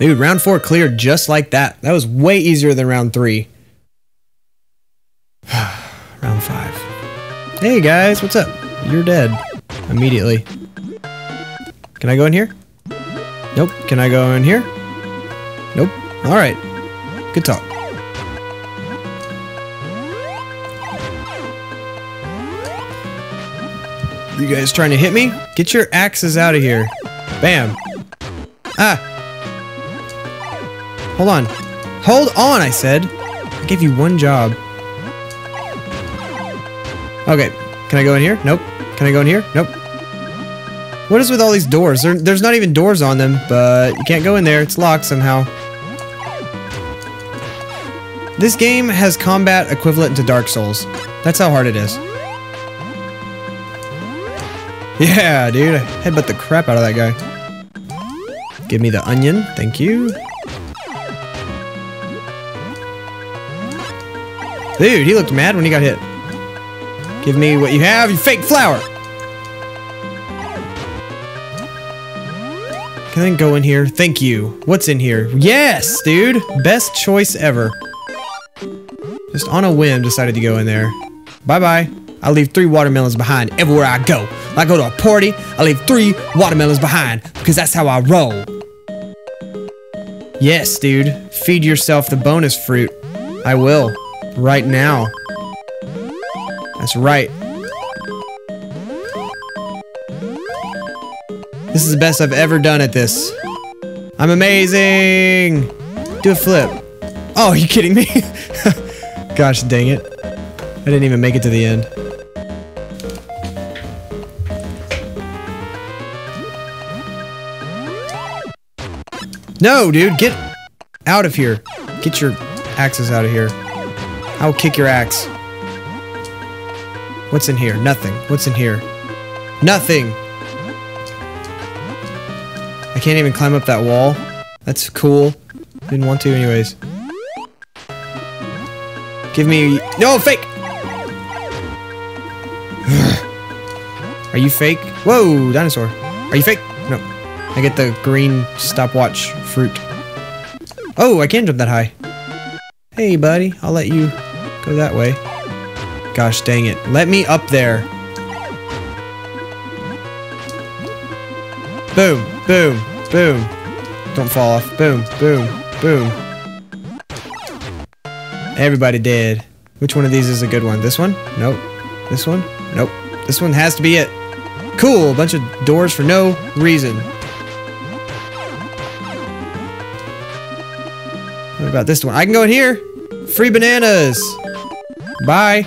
Dude, round four cleared just like that. That was way easier than round three. round five. Hey guys, what's up? You're dead. Immediately. Can I go in here? Nope. Can I go in here? Nope. Alright. Good talk. You guys trying to hit me? Get your axes out of here. Bam. Ah. Hold on. Hold on, I said. I gave you one job. Okay. Can I go in here? Nope. Can I go in here? Nope. What is with all these doors? There, there's not even doors on them, but you can't go in there. It's locked somehow. This game has combat equivalent to Dark Souls. That's how hard it is. Yeah, dude. I Headbutt the crap out of that guy. Give me the onion. Thank you. Dude, he looked mad when he got hit. Give me what you have, you fake flower! Can I go in here? Thank you. What's in here? Yes, dude! Best choice ever. Just on a whim decided to go in there. Bye-bye. I leave three watermelons behind everywhere I go. I go to a party, I leave three watermelons behind because that's how I roll. Yes, dude. Feed yourself the bonus fruit. I will. Right now. That's right. This is the best I've ever done at this. I'm amazing! Do a flip. Oh, are you kidding me? Gosh dang it. I didn't even make it to the end. No, dude, get out of here. Get your axes out of here. I'll kick your axe. What's in here? Nothing. What's in here? Nothing! I can't even climb up that wall. That's cool. Didn't want to anyways. Give me... No, fake! Are you fake? Whoa, dinosaur. Are you fake? No. I get the green stopwatch fruit. Oh, I can jump that high. Hey, buddy. I'll let you go that way. Gosh dang it. Let me up there. Boom, boom, boom. Don't fall off. Boom, boom, boom. Everybody dead. Which one of these is a good one? This one? Nope. This one? Nope. This one has to be it. Cool. A bunch of doors for no reason. What about this one? I can go in here. Free bananas. Bye.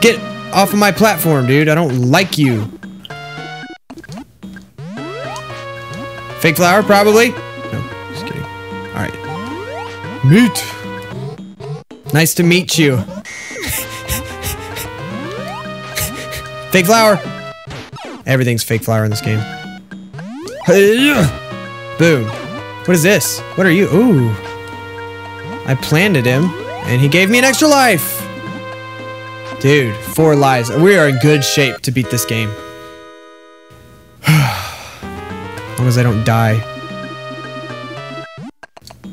Get off of my platform, dude. I don't like you. Fake flower, probably? No, just kidding. Alright. Meet. Nice to meet you. fake flower. Everything's fake flower in this game. Boom. What is this? What are you? Ooh. I planted him, and he gave me an extra life. Dude, four lives. We are in good shape to beat this game. as long as I don't die.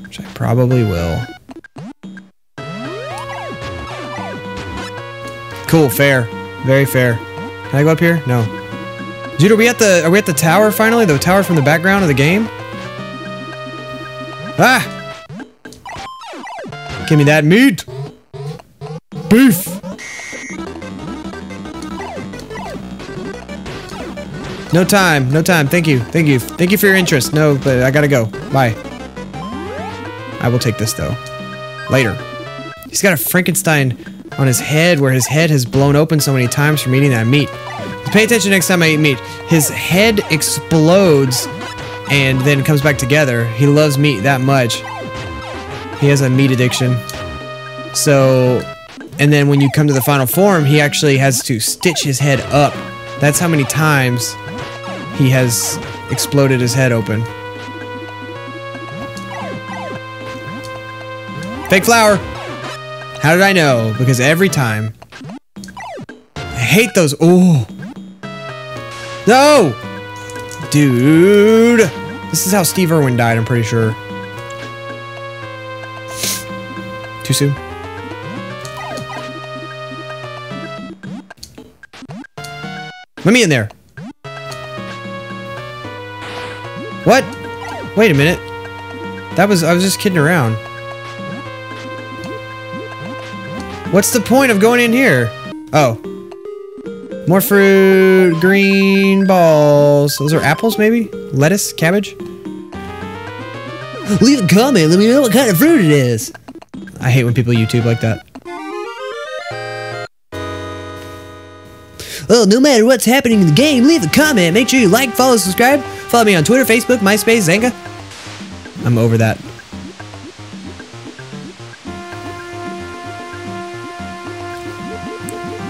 Which I probably will. Cool, fair. Very fair. Can I go up here? No. Dude, are we at the are we at the tower finally? The tower from the background of the game? Ah! Give me that meat! Beef! No time, no time. Thank you, thank you. Thank you for your interest. No, but I gotta go. Bye. I will take this though. Later. He's got a Frankenstein on his head where his head has blown open so many times from eating that meat. Pay attention next time I eat meat. His head explodes and then comes back together. He loves meat that much. He has a meat addiction. So, and then when you come to the final form, he actually has to stitch his head up. That's how many times he has exploded his head open. Fake flower! How did I know? Because every time... I hate those- Oh! No! Dude! This is how Steve Irwin died, I'm pretty sure. Too soon? Let me in there. What? Wait a minute. That was, I was just kidding around. What's the point of going in here? Oh. More fruit, green balls. Those are apples, maybe? Lettuce, cabbage? Leave a comment, let me know what kind of fruit it is. I hate when people YouTube like that. Well, no matter what's happening in the game, leave a comment. Make sure you like, follow, subscribe. Follow me on Twitter, Facebook, MySpace, Xanga. I'm over that.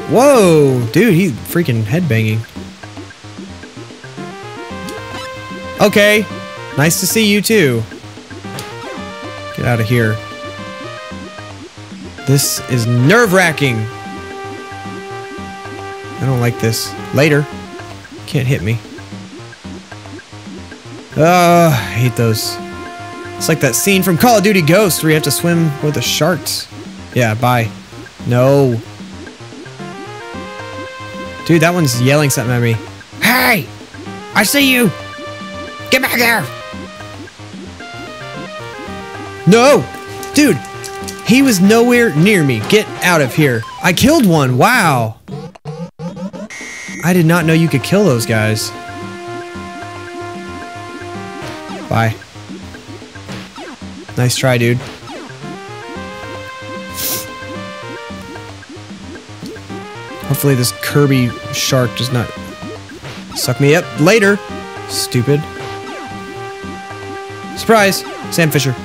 Whoa, dude, he's freaking headbanging. Okay, nice to see you too. Get out of here. This is nerve-wracking. I don't like this. Later. Can't hit me. Oh, I hate those. It's like that scene from Call of Duty Ghost where you have to swim with the sharks. Yeah, bye. No. Dude, that one's yelling something at me. Hey! I see you! Get back there! No! Dude, he was nowhere near me. Get out of here. I killed one. Wow. I did not know you could kill those guys. Bye. Nice try, dude. Hopefully this Kirby shark does not suck me up later. Stupid. Surprise! Sam Fisher.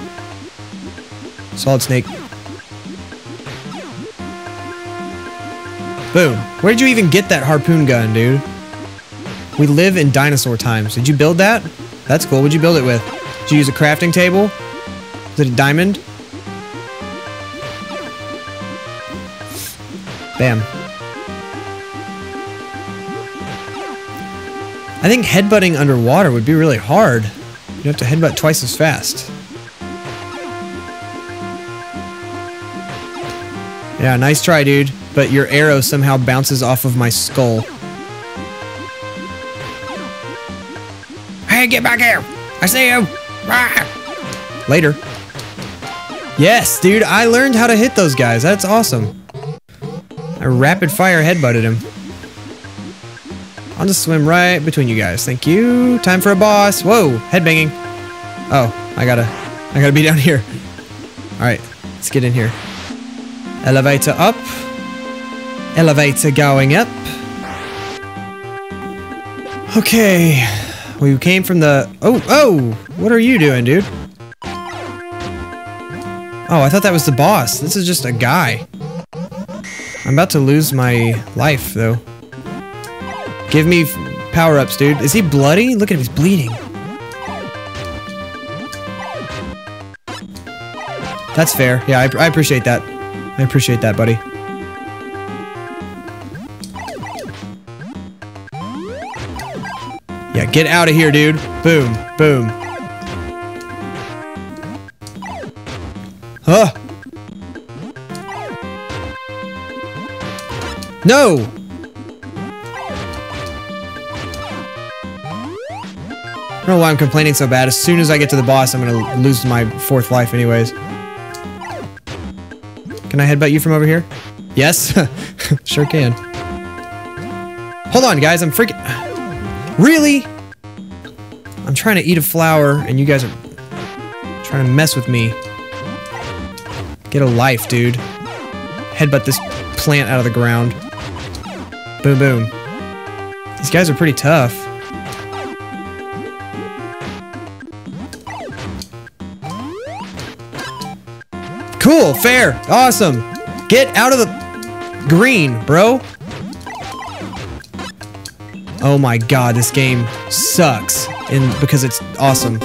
Solid Snake. Boom. Where did you even get that harpoon gun, dude? We live in dinosaur times. Did you build that? That's cool. What'd you build it with? Did you use a crafting table? Is it a diamond? Bam. I think headbutting underwater would be really hard. You'd have to headbutt twice as fast. Yeah, nice try, dude. But your arrow somehow bounces off of my skull. Hey, get back here! I see you! Ah! Later. Yes, dude, I learned how to hit those guys. That's awesome. I rapid fire headbutted him. I'll just swim right between you guys. Thank you. Time for a boss. Whoa, headbanging. Oh, I gotta, I gotta be down here. All right, let's get in here. Elevator up. Elevator going up. Okay. We came from the... Oh, oh! What are you doing, dude? Oh, I thought that was the boss. This is just a guy. I'm about to lose my life, though. Give me power-ups, dude. Is he bloody? Look at him, he's bleeding. That's fair. Yeah, I, I appreciate that. I appreciate that, buddy. Yeah, get out of here, dude. Boom, boom. Huh? No! I don't know why I'm complaining so bad. As soon as I get to the boss, I'm gonna lose my fourth life anyways. Can I headbutt you from over here? Yes? sure can. Hold on, guys. I'm freaking... Really? I'm trying to eat a flower, and you guys are trying to mess with me. Get a life, dude. Headbutt this plant out of the ground. Boom, boom. These guys are pretty tough. Cool, fair, awesome. Get out of the green, bro. Oh my god, this game sucks. And because it's awesome.